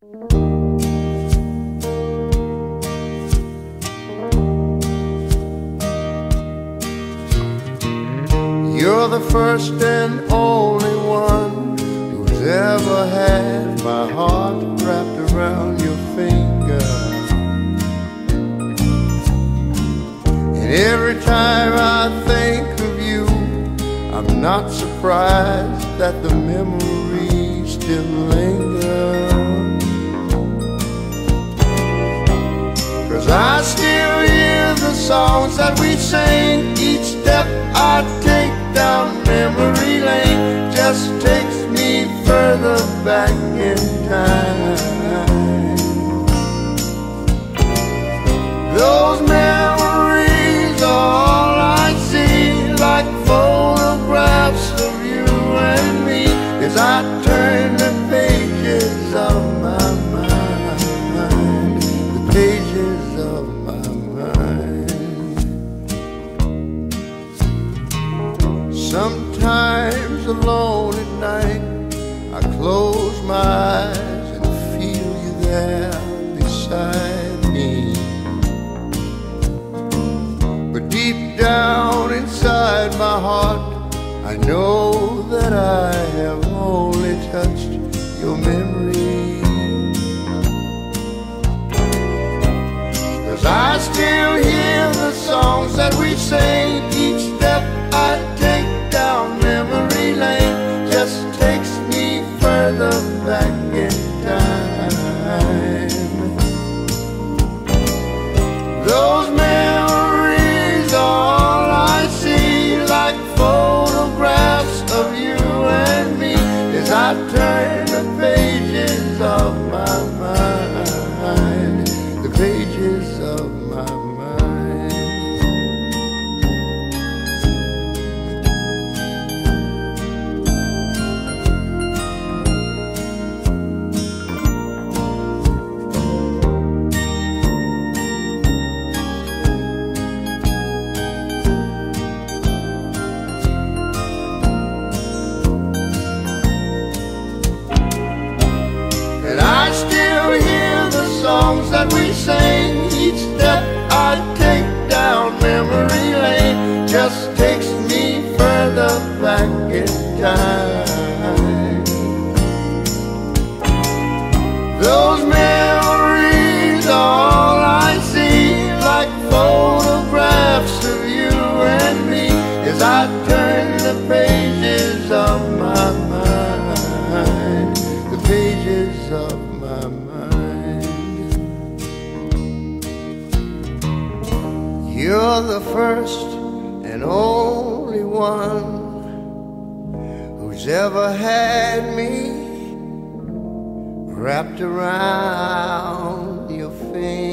You're the first and only one who's ever had my heart wrapped around your finger. And every time I think of you, I'm not surprised that the memories still linger. Songs that we sang Each step I take down memory lane Just takes me further back in time. Those memories are all I see Like photographs of you and me As I Sometimes alone at night I close my eyes and feel you there beside me. But deep down inside my heart I know that I have only touched your memory. Cause I still hear the songs that we sang back in time Those memories all I see Like photographs of you and me As I turn the pages songs that we sang You're the first and only one Who's ever had me wrapped around your finger